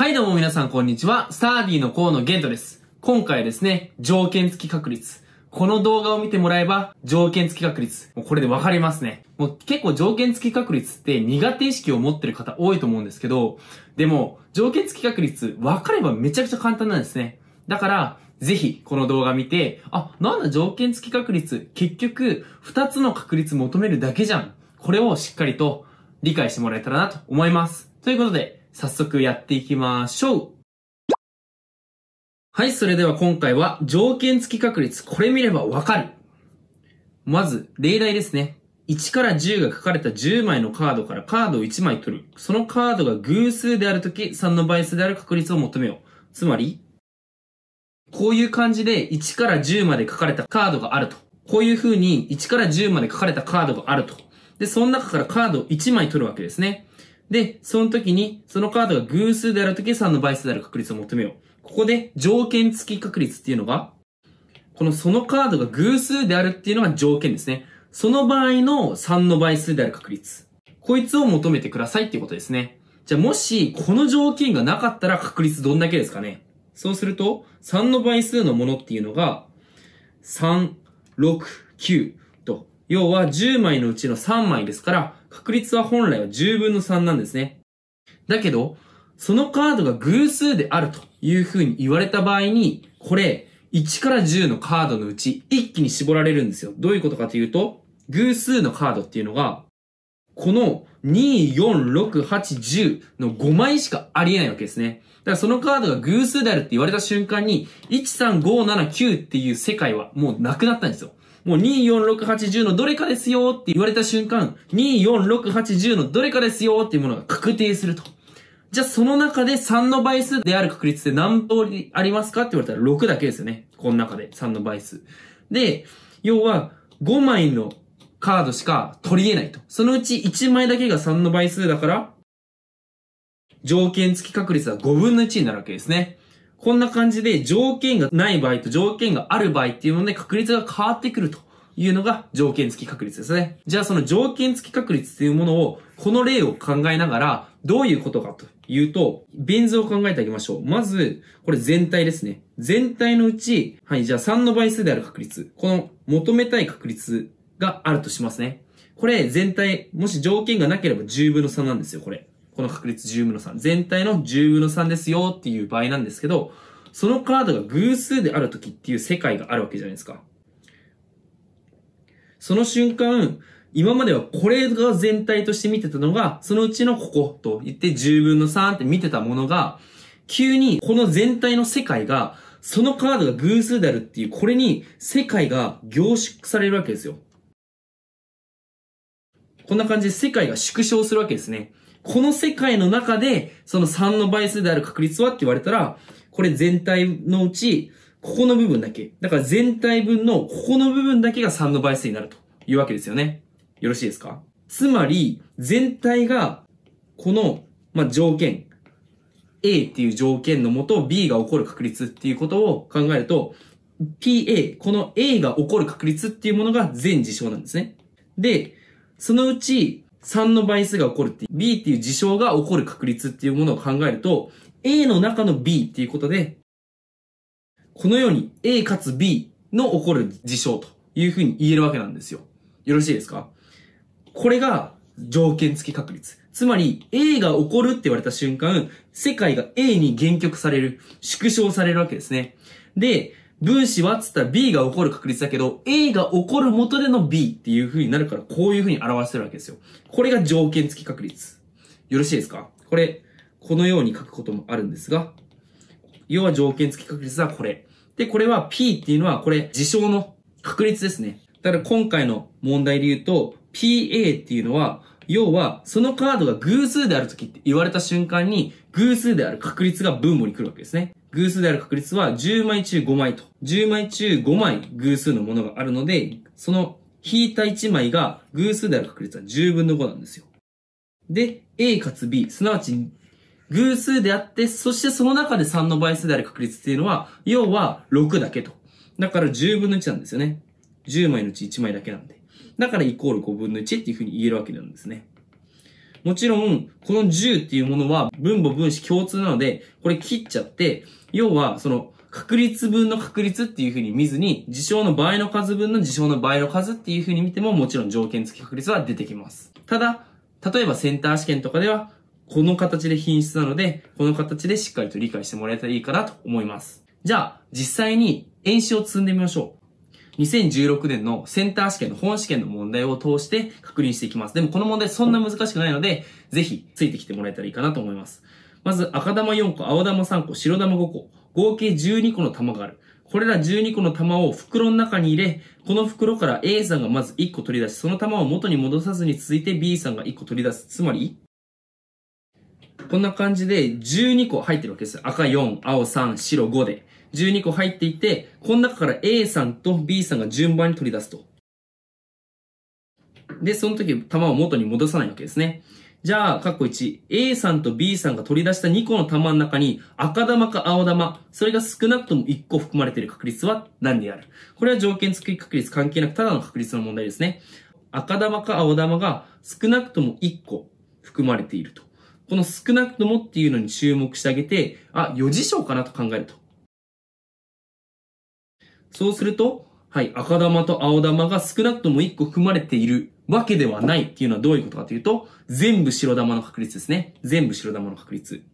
はいどうも皆さんこんにちは。スターディーの河野玄斗です。今回ですね、条件付き確率。この動画を見てもらえば、条件付き確率。もうこれでわかりますね。もう結構条件付き確率って苦手意識を持ってる方多いと思うんですけど、でも、条件付き確率分かればめちゃくちゃ簡単なんですね。だから、ぜひ、この動画見て、あ、なんだ条件付き確率。結局、二つの確率求めるだけじゃん。これをしっかりと理解してもらえたらなと思います。ということで、早速やっていきましょう。はい、それでは今回は条件付き確率。これ見ればわかる。まず、例題ですね。1から10が書かれた10枚のカードからカードを1枚取る。そのカードが偶数であるとき、3の倍数である確率を求めよう。つまり、こういう感じで1から10まで書かれたカードがあると。こういう風に1から10まで書かれたカードがあると。で、その中からカードを1枚取るわけですね。で、その時に、そのカードが偶数であるとき3の倍数である確率を求めよう。ここで条件付き確率っていうのが、このそのカードが偶数であるっていうのが条件ですね。その場合の3の倍数である確率。こいつを求めてくださいっていうことですね。じゃあもし、この条件がなかったら確率どんだけですかねそうすると、3の倍数のものっていうのが、3、6、9、要は10枚のうちの3枚ですから、確率は本来は10分の3なんですね。だけど、そのカードが偶数であるという風に言われた場合に、これ、1から10のカードのうち一気に絞られるんですよ。どういうことかというと、偶数のカードっていうのが、この2、4、6、8、10の5枚しかありえないわけですね。だからそのカードが偶数であるって言われた瞬間に、1、3、5、7、9っていう世界はもうなくなったんですよ。もう24680のどれかですよって言われた瞬間、24680のどれかですよっていうものが確定すると。じゃあその中で3の倍数である確率って何通りありますかって言われたら6だけですよね。この中で3の倍数。で、要は5枚のカードしか取り得ないと。そのうち1枚だけが3の倍数だから、条件付き確率は5分の1になるわけですね。こんな感じで条件がない場合と条件がある場合っていうので確率が変わってくるというのが条件付き確率ですね。じゃあその条件付き確率っていうものをこの例を考えながらどういうことかというと、ベン図を考えてあげましょう。まず、これ全体ですね。全体のうち、はい、じゃあ3の倍数である確率。この求めたい確率があるとしますね。これ全体、もし条件がなければ10分の3なんですよ、これ。この確率10分の3。全体の10分の3ですよっていう場合なんですけど、そのカードが偶数である時っていう世界があるわけじゃないですか。その瞬間、今まではこれが全体として見てたのが、そのうちのここと言って10分の3って見てたものが、急にこの全体の世界が、そのカードが偶数であるっていう、これに世界が凝縮されるわけですよ。こんな感じで世界が縮小するわけですね。この世界の中で、その3の倍数である確率はって言われたら、これ全体のうち、ここの部分だけ。だから全体分のここの部分だけが3の倍数になるというわけですよね。よろしいですか？つまり、全体が、この、まあ、条件、A っていう条件のもと B が起こる確率っていうことを考えると、PA、この A が起こる確率っていうものが全事象なんですね。で、そのうち3の倍数が起こるって B っていう事象が起こる確率っていうものを考えると、A の中の B っていうことで、このように A かつ B の起こる事象というふうに言えるわけなんですよ。よろしいですか？これが条件付き確率。つまり A が起こるって言われた瞬間、世界が A に限局される、縮小されるわけですね。で、分子はっつったら B が起こる確率だけど、A が起こる元での B っていう風になるから、こういう風に表してるわけですよ。これが条件付き確率。よろしいですか？これ、このように書くこともあるんですが、要は条件付き確率はこれ。で、これは P っていうのは、これ、事象の確率ですね。だから今回の問題で言うと、PA っていうのは、要は、そのカードが偶数であるときって言われた瞬間に、偶数である確率が分母に来るわけですね。偶数である確率は10枚中5枚と。10枚中5枚偶数のものがあるので、その引いた1枚が偶数である確率は10分の5なんですよ。で、A かつ B、すなわち偶数であって、そしてその中で3の倍数である確率っていうのは、要は6だけと。だから10分の1なんですよね。10枚のうち1枚だけなんで。だからイコール5分の1っていうふうに言えるわけなんですね。もちろん、この10っていうものは分母分子共通なので、これ切っちゃって、要は、その、確率分の確率っていう風に見ずに、事象の倍の数分の事象の倍の数っていう風に見ても、もちろん条件付き確率は出てきます。ただ、例えばセンター試験とかでは、この形で品質なので、この形でしっかりと理解してもらえたらいいかなと思います。じゃあ、実際に演習を積んでみましょう。2016年のセンター試験の本試験の問題を通して確認していきます。でもこの問題そんな難しくないので、ぜひついてきてもらえたらいいかなと思います。まず赤玉4個、青玉3個、白玉5個、合計12個の玉がある。これら12個の玉を袋の中に入れ、この袋から A さんがまず1個取り出し、その玉を元に戻さずに続いて B さんが1個取り出す。つまり、こんな感じで12個入ってるわけです。赤4、青3、白5で。12個入っていて、この中から A さんと B さんが順番に取り出すと。で、その時、玉を元に戻さないわけですね。じゃあ、カッコ1。A さんと B さんが取り出した2個の玉の中に赤玉か青玉、それが少なくとも1個含まれている確率は何であるこれは条件付き確率関係なくただの確率の問題ですね。赤玉か青玉が少なくとも1個含まれていると。この少なくともっていうのに注目してあげて、あ、余事象かなと考えると。そうすると、はい、赤玉と青玉が少なくとも1個含まれているわけではないっていうのはどういうことかというと、全部白玉の確率ですね。全部白玉の確率。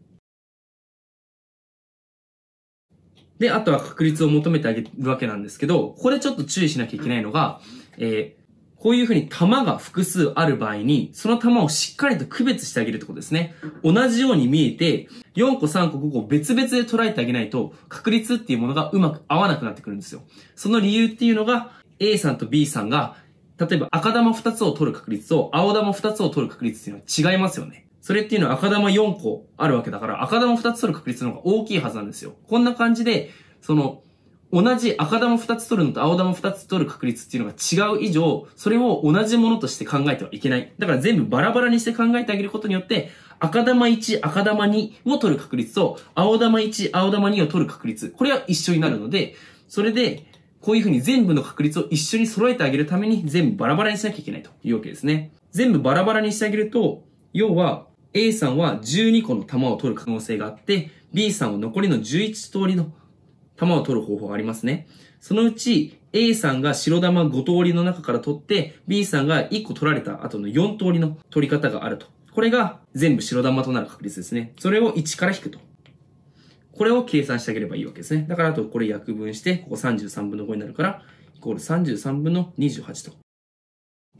で、あとは確率を求めてあげるわけなんですけど、ここでちょっと注意しなきゃいけないのが、えー、こういうふうに玉が複数ある場合に、その玉をしっかりと区別してあげるってことですね。同じように見えて、4個3個5個別々で捉えてあげないと、確率っていうものがうまく合わなくなってくるんですよ。その理由っていうのが、A さんと B さんが、例えば赤玉2つを取る確率と青玉2つを取る確率っていうのは違いますよね。それっていうのは赤玉4個あるわけだから、赤玉2つ取る確率の方が大きいはずなんですよ。こんな感じで、その、同じ赤玉2つ取るのと青玉2つ取る確率っていうのが違う以上、それを同じものとして考えてはいけない。だから全部バラバラにして考えてあげることによって、赤玉1、赤玉2を取る確率と、青玉1、青玉2を取る確率、これは一緒になるので、それで、こういうふうに全部の確率を一緒に揃えてあげるために全部バラバラにしなきゃいけないというわけですね。全部バラバラにしてあげると、要は A さんは12個の玉を取る可能性があって、B さんは残りの11通りの玉を取る方法がありますね。そのうち A さんが白玉5通りの中から取って B さんが1個取られた後の4通りの取り方があると。これが全部白玉となる確率ですね。それを1から引くと。これを計算してあげればいいわけですね。だからあとこれ約分して、ここ33分の5になるから、イコール33分の28と。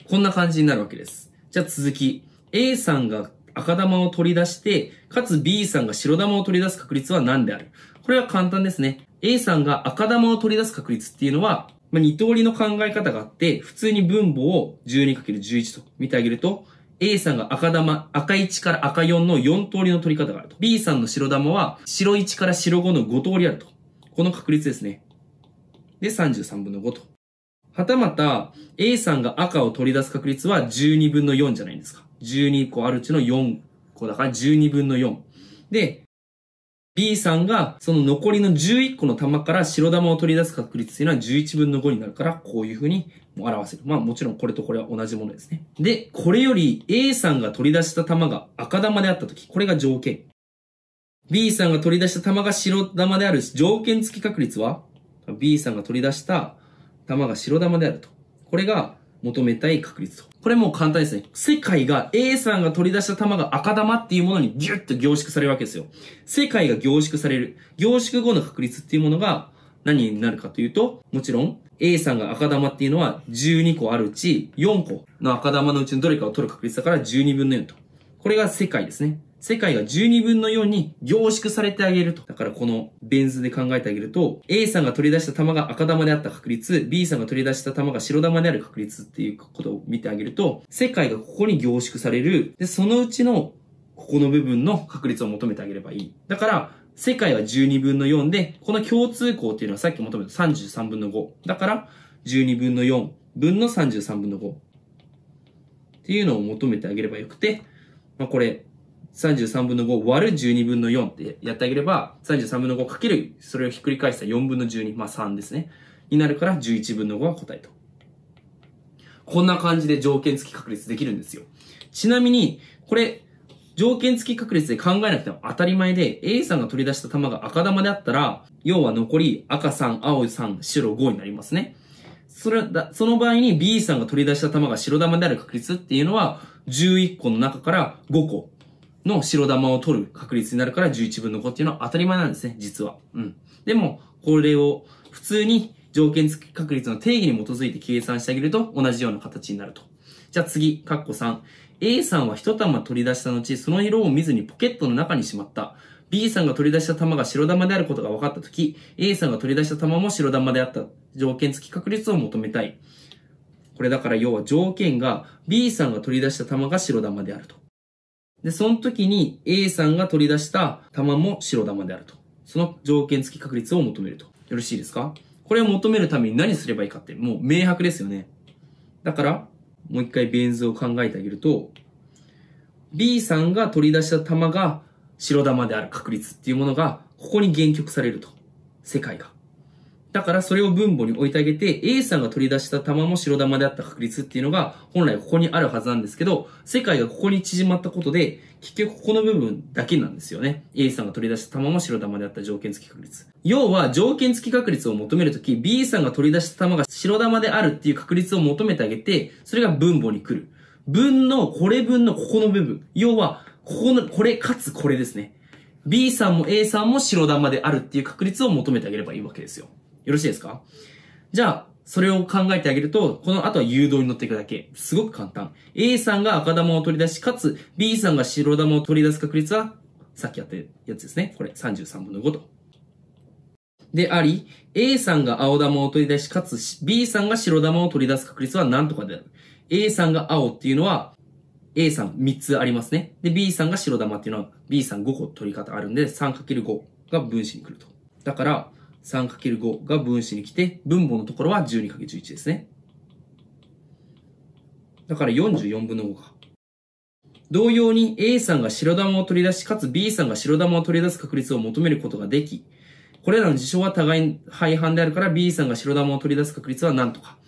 こんな感じになるわけです。じゃあ続き。A さんが赤玉を取り出して、かつ B さんが白玉を取り出す確率は何である？これは簡単ですね。A さんが赤玉を取り出す確率っていうのは、まあ、2通りの考え方があって、普通に分母を 12×11 と見てあげると、A さんが赤玉、赤1から赤4の4通りの取り方があると。B さんの白玉は白1から白5の5通りあると。この確率ですね。で、33分の5と。はたまた、A さんが赤を取り出す確率は12分の4じゃないですか。12個あるうちの4個だから12分の4。で、B さんがその残りの11個の玉から白玉を取り出す確率っていうのは11分の5になるから、こういう風に表せる。まあもちろんこれとこれは同じものですね。で、これより A さんが取り出した玉が赤玉であったとき、これが条件。B さんが取り出した玉が白玉である条件付き確率は B さんが取り出した玉が白玉であると。これが求めたい確率と。これもう簡単ですね。世界が A さんが取り出した玉が赤玉っていうものにギュッと凝縮されるわけですよ。世界が凝縮される。凝縮後の確率っていうものが何になるかというと、もちろん A さんが赤玉っていうのは12個あるうち4個の赤玉のうちのどれかを取る確率だから12分の4と。これが世界ですね。世界が12分の4に凝縮されてあげると。だからこのベン図で考えてあげると、A さんが取り出した玉が赤玉であった確率、B さんが取り出した玉が白玉である確率っていうことを見てあげると、世界がここに凝縮される。で、そのうちのここの部分の確率を求めてあげればいい。だから、世界は12分の4で、この共通項っていうのはさっき求めた33分の5。だから、12分の4分の33分の5。っていうのを求めてあげればよくて、まあ、これ、33分の5割る12分の4ってやってあげれば、33分の5かける、それをひっくり返した4分の12、まあ3ですね。になるから11分の5が答えと。こんな感じで条件付き確率できるんですよ。ちなみに、これ、条件付き確率で考えなくても当たり前で、A さんが取り出した玉が赤玉であったら、要は残り赤3、青3、白5になりますね。それだ、その場合に B さんが取り出した玉が白玉である確率っていうのは、11個の中から5個の白玉を取る確率になるから11分の5っていうのは当たり前なんですね、実は。うん。でも、これを普通に条件付き確率の定義に基づいて計算してあげると同じような形になると。じゃあ次、カッコ3。A さんは一玉取り出した後、その色を見ずにポケットの中にしまった。B さんが取り出した玉が白玉であることが分かったとき、A さんが取り出した玉も白玉であった条件付き確率を求めたい。これだから要は条件が B さんが取り出した玉が白玉であると。で、その時に A さんが取り出した玉も白玉であると。その条件付き確率を求めると。よろしいですか？これを求めるために何すればいいかってもう明白ですよね。だから、もう一回ベン図を考えてあげると、B さんが取り出した玉が白玉である確率っていうものが、ここに限局されると。世界が。だからそれを分母に置いてあげて、A さんが取り出した玉も白玉であった確率っていうのが、本来ここにあるはずなんですけど、世界がここに縮まったことで、結局ここの部分だけなんですよね。A さんが取り出した玉も白玉であった条件付き確率。要は、条件付き確率を求めるとき、B さんが取り出した玉が白玉であるっていう確率を求めてあげて、それが分母に来る。分の、これ分のここの部分。要は、ここの、これかつこれですね。B さんも A さんも白玉であるっていう確率を求めてあげればいいわけですよ。よろしいですか？じゃあ、それを考えてあげると、この後は誘導に乗っていくだけ。すごく簡単。A さんが赤玉を取り出し、かつ B さんが白玉を取り出す確率は、さっきやったやつですね。これ33分の5と。であり、A さんが青玉を取り出し、かつ B さんが白玉を取り出す確率は何とかである。A さんが青っていうのは、A さん3つありますね。で、B さんが白玉っていうのは B さん5個取り方あるんで 3×5 が分子に来ると。だから 3×5 が分子に来て、分母のところは 12×11 ですね。だから44分の5か。同様に A さんが白玉を取り出し、かつ B さんが白玉を取り出す確率を求めることができ、これらの事象は互い廃反であるから B さんが白玉を取り出す確率は何とか。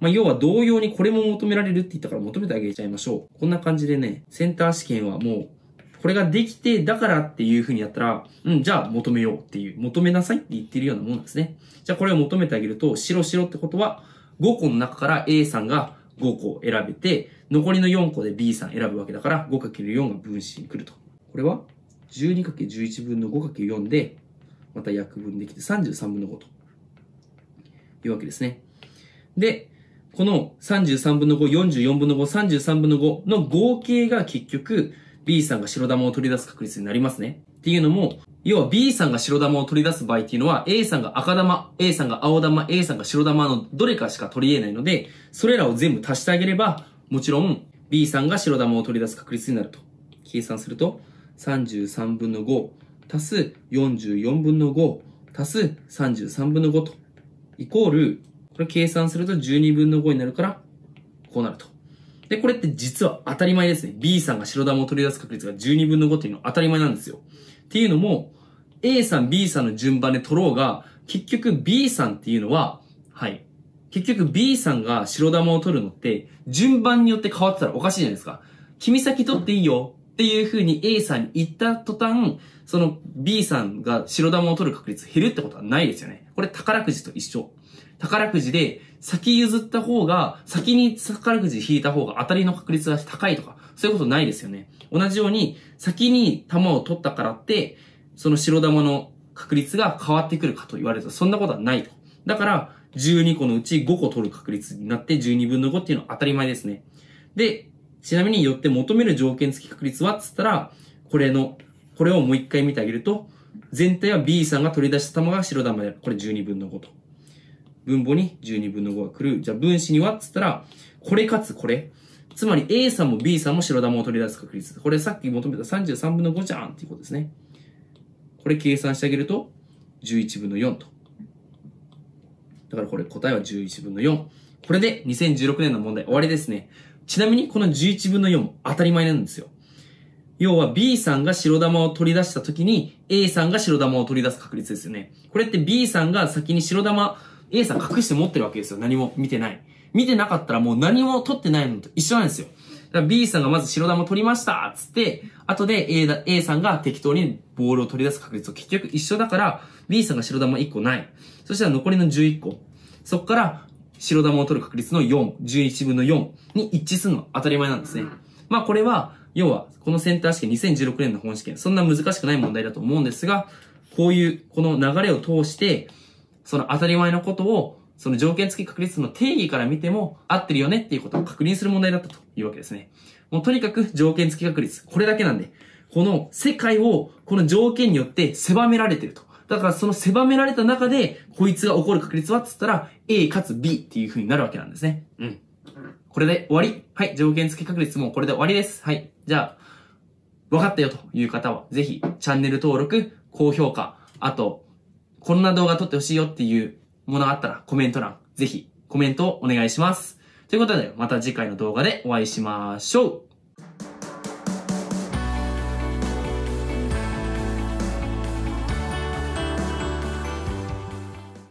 まあ、要は同様にこれも求められるって言ったから求めてあげちゃいましょう。こんな感じでね、センター試験はもう、これができて、だからっていう風にやったら、うん、じゃあ求めようっていう、求めなさいって言ってるようなもんですね。じゃあこれを求めてあげると、白白ってことは、5個の中から A さんが5個選べて、残りの4個で B さん選ぶわけだから、5×4 が分子に来ると。これは 12×11 分の 5×4 で、また約分できて33分の5というわけですね。で、この33分の5、44分の5、33分の5の合計が結局 B さんが白玉を取り出す確率になりますね。っていうのも、要は B さんが白玉を取り出す場合っていうのは A さんが赤玉、A さんが青玉、A さんが白玉のどれかしか取り得ないので、それらを全部足してあげれば、もちろん B さんが白玉を取り出す確率になると。計算すると、33分の5足す44分の5足す33分の5と、イコールこれ計算すると12分の5になるから、こうなると。で、これって実は当たり前ですね。B さんが白玉を取り出す確率が12分の5っていうのは当たり前なんですよ。っていうのも、A さん、B さんの順番で取ろうが、結局 B さんっていうのは、はい。結局 B さんが白玉を取るのって、順番によって変わってたらおかしいじゃないですか。君先取っていいよっていう風に A さんに言った途端、その B さんが白玉を取る確率減るってことはないですよね。これ宝くじと一緒。宝くじで先譲った方が、先に宝くじ引いた方が当たりの確率が高いとか、そういうことないですよね。同じように、先に玉を取ったからって、その白玉の確率が変わってくるかと言われると、そんなことはないと。だから、12個のうち5個取る確率になって12分の5っていうのは当たり前ですね。で、ちなみによって求める条件付き確率はつったら、これの、これをもう一回見てあげると、全体は B さんが取り出した玉が白玉である。これ12分の5と。分母に12分の5が来る。じゃあ分子にはっつったら、これかつこれ。つまり A さんも B さんも白玉を取り出す確率。これさっき求めた33分の5じゃんっていうことですね。これ計算してあげると、11分の4と。だからこれ答えは11分の4。これで2016年の問題終わりですね。ちなみにこの11分の4も当たり前なんですよ。要は B さんが白玉を取り出した時に A さんが白玉を取り出す確率ですよね。これって B さんが先に白玉 A さん隠して持ってるわけですよ。何も見てない。見てなかったらもう何も取ってないのと一緒なんですよ。だから B さんがまず白玉を取りましたつって、後で A, だ A さんが適当にボールを取り出す確率と結局一緒だから、B さんが白玉1個ない。そしたら残りの11個。そこから白玉を取る確率の4、11分の4に一致するのは当たり前なんですね。まあこれは、要は、このセンター試験2016年の本試験、そんな難しくない問題だと思うんですが、こういう、この流れを通して、その当たり前のことを、その条件付き確率の定義から見ても合ってるよねっていうことを確認する問題だったというわけですね。もうとにかく条件付き確率、これだけなんで、この世界をこの条件によって狭められてると。だからその狭められた中で、こいつが起こる確率はっつったら、A かつ B っていう風になるわけなんですね。うん。これで終わり。はい、条件付き確率もこれで終わりです。はい。じゃあ、分かったよという方は、ぜひ、チャンネル登録、高評価、あと、こんな動画撮ってほしいよっていうものがあったら、コメント欄、ぜひ、コメントをお願いします。ということで、また次回の動画でお会いしましょう